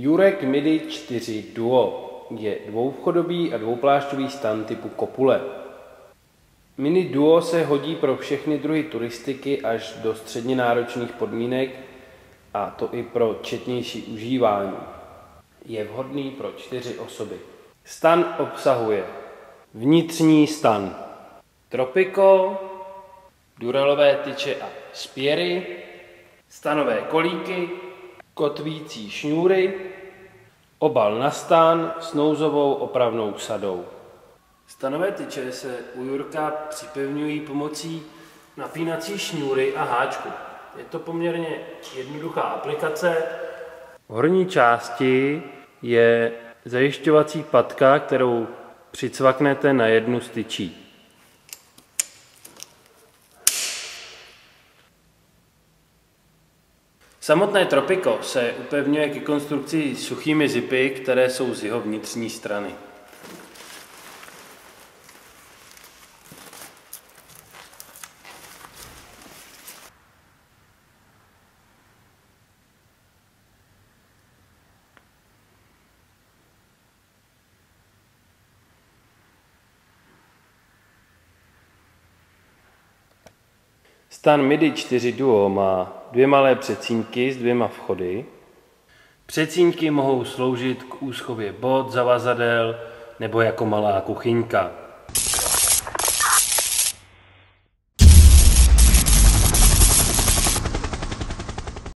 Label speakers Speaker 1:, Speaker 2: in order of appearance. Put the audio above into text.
Speaker 1: Jurek MIDI 4 Duo je dvouvchodový a dvouplášťový stan typu kopule. Mini Duo se hodí pro všechny druhy turistiky až do středně náročných podmínek a to i pro četnější užívání. Je vhodný pro čtyři osoby. Stan obsahuje vnitřní stan, tropiko, duralové tyče a spěry, stanové kolíky, kotvící šňůry, obal na stan s nouzovou opravnou sadou. Stanové tyče se u Jurka připevňují pomocí napínací šňůry a háčku. Je to poměrně jednoduchá aplikace. V horní části je zajišťovací patka, kterou přicvaknete na jednu z tyčí. Samotné tropiko se upevňuje ke konstrukci suchými zipy, které jsou z jeho vnitřní strany. Stan MIDI 4 Duo má dvě malé přecínky s dvěma vchody. Přecínky mohou sloužit k úschově bod, zavazadel nebo jako malá kuchyňka.